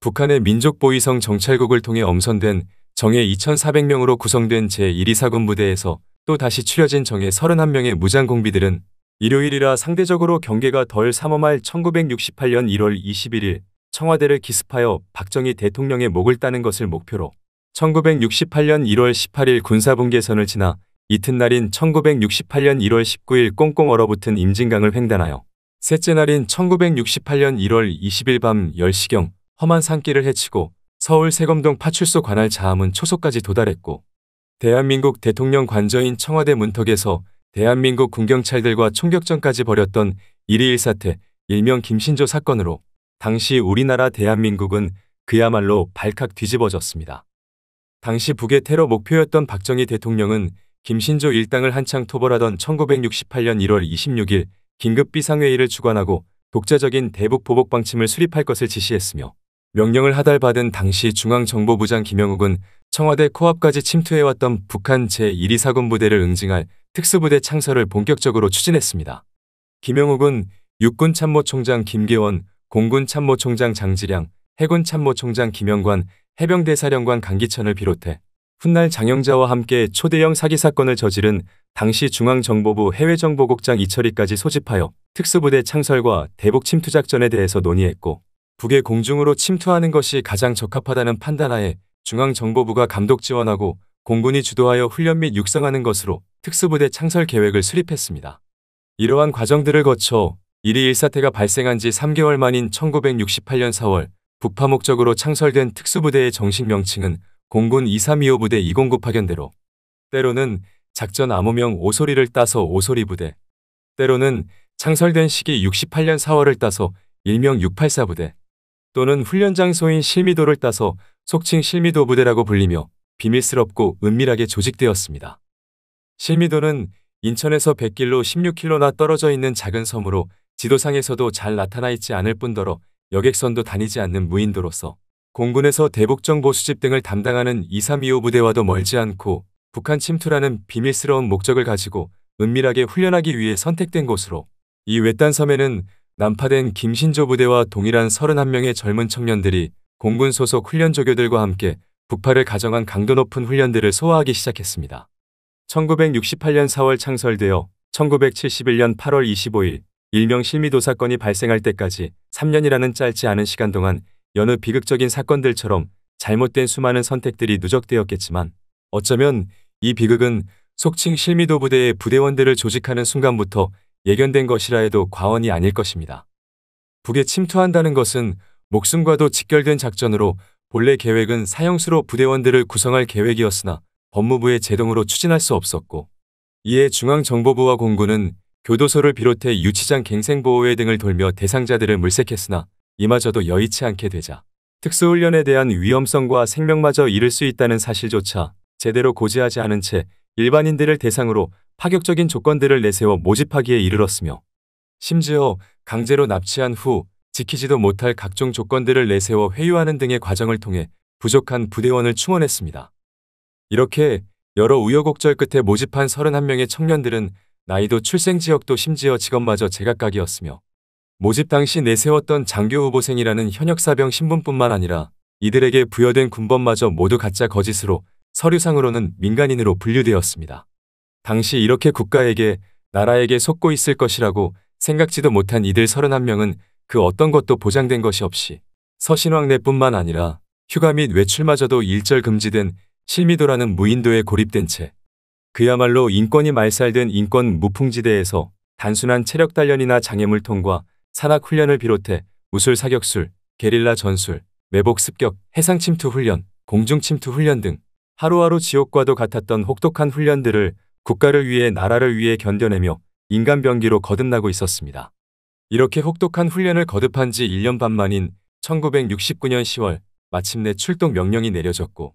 북한의 민족보위성 정찰국을 통해 엄선된 정예 2,400명으로 구성된 제1위 사군부대에서 또 다시 추려진 정예 31명의 무장공비들은 일요일이라 상대적으로 경계가 덜 삼엄할 1968년 1월 21일 청와대를 기습하여 박정희 대통령의 목을 따는 것을 목표로 1968년 1월 18일 군사분계선을 지나 이튿날인 1968년 1월 19일 꽁꽁 얼어붙은 임진강을 횡단하여 셋째 날인 1968년 1월 20일 밤 10시경 험한 산길을 헤치고 서울 세검동 파출소 관할 자함은 초소까지 도달했고 대한민국 대통령 관저인 청와대 문턱에서 대한민국 군경찰들과 총격전까지 벌였던 1.2.1 사태 일명 김신조 사건으로 당시 우리나라 대한민국은 그야말로 발칵 뒤집어졌습니다. 당시 북의 테러 목표였던 박정희 대통령은 김신조 일당을 한창 토벌하던 1968년 1월 26일 긴급 비상회의를 주관하고 독자적인 대북 보복 방침을 수립할 것을 지시했으며 명령을 하달받은 당시 중앙정보부장 김영욱은 청와대 코앞까지 침투해왔던 북한 제1위 사군부대를 응징할 특수부대 창설을 본격적으로 추진했습니다. 김영욱은 육군참모총장 김계원, 공군참모총장 장지량, 해군참모총장 김영관, 해병대사령관 강기천을 비롯해 훗날 장영자와 함께 초대형 사기 사건을 저지른 당시 중앙정보부 해외정보국장 이철희까지 소집하여 특수부대 창설과 대북 침투 작전에 대해서 논의했고 북의 공중으로 침투하는 것이 가장 적합하다는 판단하에 중앙정보부가 감독 지원하고 공군이 주도하여 훈련 및 육성하는 것으로 특수부대 창설 계획을 수립했습니다. 이러한 과정들을 거쳐 1위 1사태가 발생한 지 3개월 만인 1968년 4월 북파 목적으로 창설된 특수부대의 정식 명칭은 공군 2325 부대 209 파견대로 때로는 작전 암호명 오소리를 따서 오소리 부대 때로는 창설된 시기 68년 4월을 따서 일명 684 부대 또는 훈련 장소인 실미도를 따서 속칭 실미도 부대라고 불리며 비밀스럽고 은밀하게 조직되었습니다. 실미도는 인천에서 100길로 16km나 떨어져 있는 작은 섬으로 지도상에서도 잘 나타나 있지 않을 뿐더러 여객선도 다니지 않는 무인도로서 공군에서 대북정보 수집 등을 담당하는 2325 부대와도 멀지 않고 북한 침투라는 비밀스러운 목적을 가지고 은밀하게 훈련하기 위해 선택된 곳으로 이 외딴 섬에는 난파된 김신조 부대와 동일한 31명의 젊은 청년들이 공군 소속 훈련 조교들과 함께 북파를 가정한 강도 높은 훈련들을 소화하기 시작했습니다. 1968년 4월 창설되어 1971년 8월 25일 일명 실미도 사건이 발생할 때까지 3년이라는 짧지 않은 시간 동안 여느 비극적인 사건들처럼 잘못된 수많은 선택들이 누적되었겠지만 어쩌면 이 비극은 속칭 실미도 부대의 부대원들을 조직하는 순간부터 예견된 것이라 해도 과언이 아닐 것입니다. 북에 침투한다는 것은 목숨과도 직결된 작전으로 본래 계획은 사형수로 부대원들을 구성할 계획이었으나 법무부의 제동으로 추진할 수 없었고 이에 중앙정보부와 공군은 교도소를 비롯해 유치장 갱생보호회 등을 돌며 대상자들을 물색했으나 이마저도 여의치 않게 되자 특수훈련에 대한 위험성과 생명마저 잃을 수 있다는 사실조차 제대로 고지하지 않은 채 일반인들을 대상으로 파격적인 조건들을 내세워 모집하기에 이르렀으며 심지어 강제로 납치한 후 지키지도 못할 각종 조건들을 내세워 회유하는 등의 과정을 통해 부족한 부대원을 충원했습니다. 이렇게 여러 우여곡절 끝에 모집한 31명의 청년들은 나이도 출생 지역도 심지어 직업마저 제각각이었으며 모집 당시 내세웠던 장교 후보생이라는 현역사병 신분뿐만 아니라 이들에게 부여된 군번마저 모두 가짜 거짓으로 서류상으로는 민간인으로 분류되었습니다. 당시 이렇게 국가에게 나라에게 속고 있을 것이라고 생각지도 못한 이들 31명은 그 어떤 것도 보장된 것이 없이 서신왕래뿐만 아니라 휴가 및 외출마저도 일절 금지된 실미도라는 무인도에 고립된 채 그야말로 인권이 말살된 인권 무풍지대에서 단순한 체력 단련이나 장애물 통과 산악 훈련을 비롯해 무술 사격술, 게릴라 전술, 매복 습격, 해상 침투 훈련, 공중 침투 훈련 등 하루하루 지옥과도 같았던 혹독한 훈련들을 국가를 위해 나라를 위해 견뎌내며 인간병기로 거듭나고 있었습니다. 이렇게 혹독한 훈련을 거듭한 지 1년 반 만인 1969년 10월 마침내 출동 명령이 내려졌고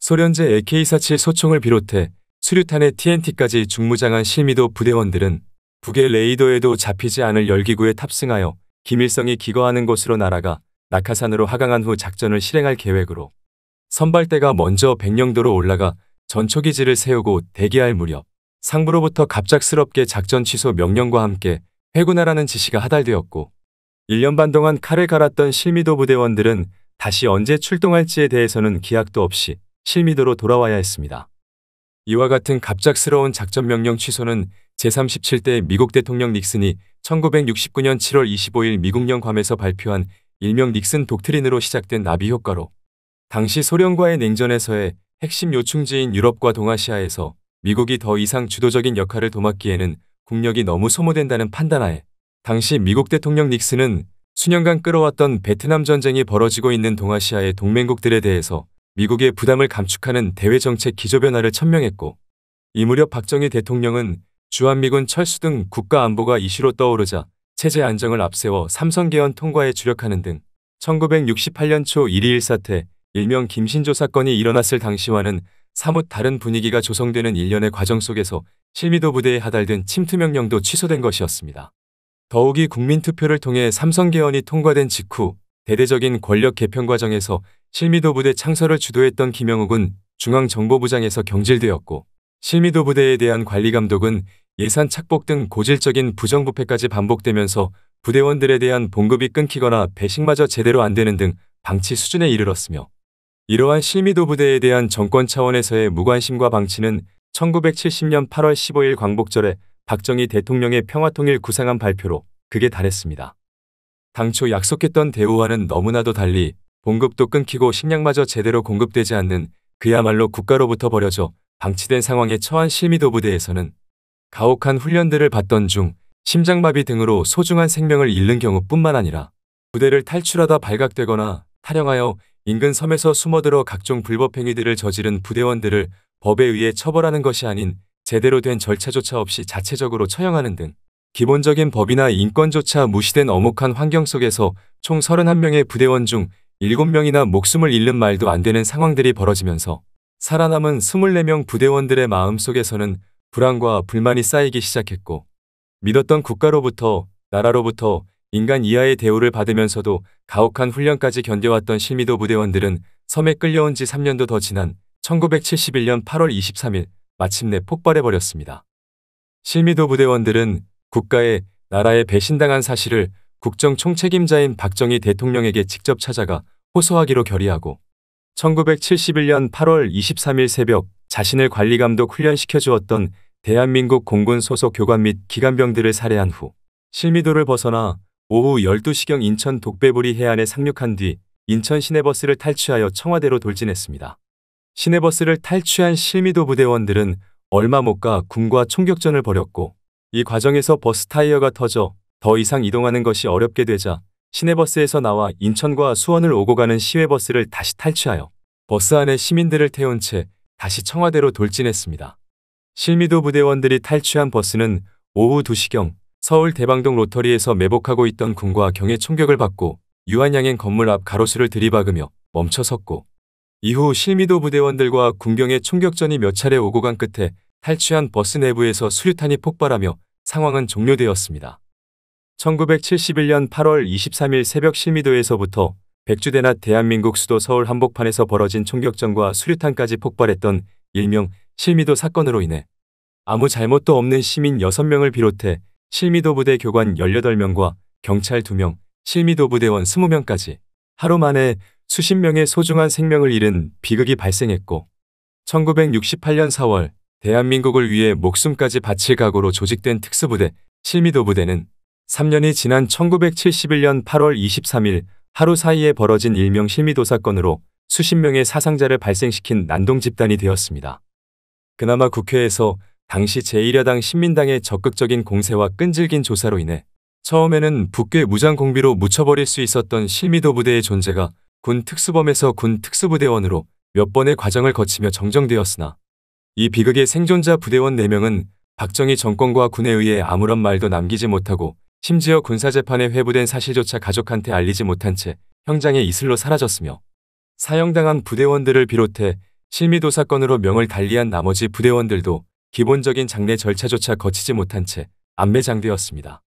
소련제 AK-47 소총을 비롯해 수류탄의 TNT까지 중무장한 실미도 부대원들은 북의 레이더에도 잡히지 않을 열기구에 탑승하여 기밀성이 기거하는 곳으로 날아가 낙하산으로 하강한 후 작전을 실행할 계획으로 선발대가 먼저 백령도로 올라가 전초기지를 세우고 대기할 무렵 상부로부터 갑작스럽게 작전 취소 명령과 함께 회군하라는 지시가 하달되었고 1년 반 동안 칼을 갈았던 실미도 부대원들은 다시 언제 출동할지에 대해서는 기약도 없이 실미도로 돌아와야 했습니다. 이와 같은 갑작스러운 작전 명령 취소는 제37대 미국 대통령 닉슨이 1969년 7월 25일 미국령 괌에서 발표한 일명 닉슨 독트린으로 시작된 나비 효과로 당시 소련과의 냉전에서의 핵심 요충지인 유럽과 동아시아에서 미국이 더 이상 주도적인 역할을 도맡기에는 국력이 너무 소모된다는 판단하에 당시 미국 대통령 닉슨은 수년간 끌어왔던 베트남 전쟁이 벌어지고 있는 동아시아의 동맹국들에 대해서 미국의 부담을 감축하는 대외정책 기조 변화를 천명했고 이 무렵 박정희 대통령은 주한미군 철수 등 국가 안보가 이슈로 떠오르자 체제 안정을 앞세워 삼성개헌 통과에 주력하는 등 1968년 초 1.2.1 사태, 일명 김신조 사건이 일어났을 당시와는 사뭇 다른 분위기가 조성되는 일련의 과정 속에서 실미도 부대에 하달된 침투 명령도 취소된 것이었습니다. 더욱이 국민투표를 통해 삼성 개헌이 통과된 직후 대대적인 권력 개편 과정에서 실미도 부대 창설을 주도했던 김영욱은 중앙정보부장에서 경질되었고 실미도 부대에 대한 관리 감독은 예산 착복 등 고질적인 부정부패까지 반복되면서 부대원들에 대한 봉급이 끊기거나 배식마저 제대로 안 되는 등 방치 수준에 이르렀으며 이러한 실미도 부대에 대한 정권 차원에서의 무관심과 방치는 1970년 8월 15일 광복절에 박정희 대통령의 평화통일 구상안 발표로 극에 달했습니다. 당초 약속했던 대우와는 너무나도 달리 봉급도 끊기고 식량마저 제대로 공급되지 않는 그야말로 국가로부터 버려져 방치된 상황에 처한 실미도 부대에서는 가혹한 훈련들을 받던 중 심장마비 등으로 소중한 생명을 잃는 경우뿐만 아니라 부대를 탈출하다 발각되거나 탈영하여 인근 섬에서 숨어들어 각종 불법 행위들을 저지른 부대원들을 법에 의해 처벌하는 것이 아닌 제대로 된 절차조차 없이 자체적으로 처형하는 등 기본적인 법이나 인권조차 무시된 엄혹한 환경 속에서 총 31명의 부대원 중 7명이나 목숨을 잃는 말도 안 되는 상황들이 벌어지면서 살아남은 24명 부대원들의 마음속에서는 불안과 불만이 쌓이기 시작했고 믿었던 국가로부터 나라로부터 인간 이하의 대우를 받으면서도 가혹한 훈련까지 견뎌왔던 실미도 부대원들은 섬에 끌려온 지 3년도 더 지난 1971년 8월 23일 마침내 폭발해버렸습니다. 실미도 부대원들은 국가에 나라에 배신당한 사실을 국정 총책임자인 박정희 대통령에게 직접 찾아가 호소하기로 결의하고 1971년 8월 23일 새벽 자신을 관리감독 훈련시켜 주었던 대한민국 공군 소속 교관 및 기관병들을 살해한 후 실미도를 벗어나 오후 12시경 인천 독배부리 해안에 상륙한 뒤 인천 시내버스를 탈취하여 청와대로 돌진했습니다. 시내버스를 탈취한 실미도 부대원들은 얼마 못 가 군과 총격전을 벌였고 이 과정에서 버스 타이어가 터져 더 이상 이동하는 것이 어렵게 되자 시내버스에서 나와 인천과 수원을 오고 가는 시외버스를 다시 탈취하여 버스 안에 시민들을 태운 채 다시 청와대로 돌진했습니다. 실미도 부대원들이 탈취한 버스는 오후 2시경 서울 대방동 로터리에서 매복하고 있던 군과 경의 총격을 받고 유한양행 건물 앞 가로수를 들이박으며 멈춰 섰고 이후 실미도 부대원들과 군경의 총격전이 몇 차례 오고 간 끝에 탈취한 버스 내부에서 수류탄이 폭발하며 상황은 종료되었습니다. 1971년 8월 23일 새벽 실미도에서부터 백주대낮 대한민국 수도 서울 한복판에서 벌어진 총격전과 수류탄까지 폭발했던 일명 실미도 사건으로 인해 아무 잘못도 없는 시민 6명을 비롯해 실미도 부대 교관 18명과 경찰 2명, 실미도 부대원 20명까지 하루 만에 수십 명의 소중한 생명을 잃은 비극이 발생했고 1968년 4월 대한민국을 위해 목숨까지 바칠 각오로 조직된 특수부대 실미도 부대는 3년이 지난 1971년 8월 23일 하루 사이에 벌어진 일명 실미도 사건으로 수십 명의 사상자를 발생시킨 난동 집단이 되었습니다. 그나마 국회에서 당시 제1야당 신민당의 적극적인 공세와 끈질긴 조사로 인해 처음에는 북괴 무장공비로 묻혀버릴 수 있었던 실미도 부대의 존재가 군 특수범에서 군 특수부대원으로 몇 번의 과정을 거치며 정정되었으나 이 비극의 생존자 부대원 4명은 박정희 정권과 군에 의해 아무런 말도 남기지 못하고 심지어 군사재판에 회부된 사실조차 가족한테 알리지 못한 채 형장에 이슬로 사라졌으며 사형당한 부대원들을 비롯해 실미도 사건으로 명을 달리한 나머지 부대원들도 기본적인 장례 절차조차 거치지 못한 채 안매장되었습니다.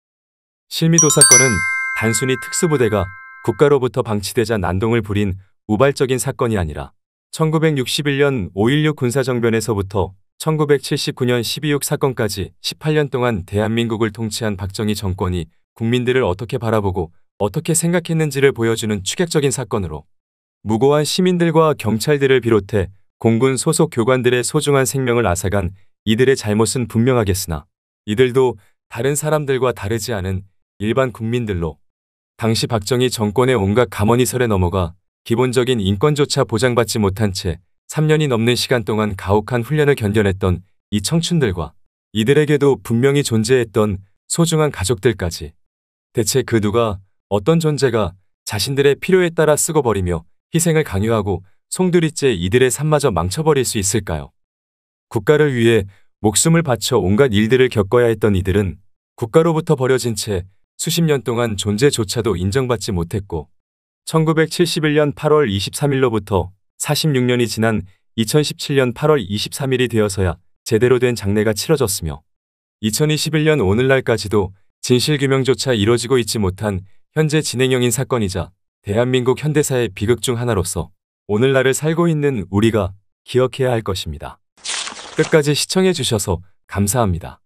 실미도 사건은 단순히 특수부대가 국가로부터 방치되자 난동을 부린 우발적인 사건이 아니라 1961년 5.16 군사정변에서부터 1979년 12.6 사건까지 18년 동안 대한민국을 통치한 박정희 정권이 국민들을 어떻게 바라보고 어떻게 생각했는지를 보여주는 축약적인 사건으로 무고한 시민들과 경찰들을 비롯해 공군 소속 교관들의 소중한 생명을 앗아간 이들의 잘못은 분명하겠으나 이들도 다른 사람들과 다르지 않은 일반 국민들로 당시 박정희 정권의 온갖 가머니설에 넘어가 기본적인 인권조차 보장받지 못한 채 3년이 넘는 시간 동안 가혹한 훈련을 견뎌냈던 이 청춘들과 이들에게도 분명히 존재했던 소중한 가족들까지 대체 그 누가 어떤 존재가 자신들의 필요에 따라 쓰고 버리며 희생을 강요하고 송두리째 이들의 삶마저 망쳐버릴 수 있을까요? 국가를 위해 목숨을 바쳐 온갖 일들을 겪어야 했던 이들은 국가로부터 버려진 채 수십 년 동안 존재조차도 인정받지 못했고 1971년 8월 23일로부터 46년이 지난 2017년 8월 23일이 되어서야 제대로 된 장례가 치러졌으며 2021년 오늘날까지도 진실규명조차 이뤄지고 있지 못한 현재 진행형인 사건이자 대한민국 현대사의 비극 중 하나로서 오늘날을 살고 있는 우리가 기억해야 할 것입니다. 끝까지 시청해 주셔서 감사합니다.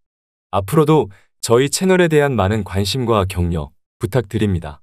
앞으로도 저희 채널에 대한 많은 관심과 격려 부탁드립니다.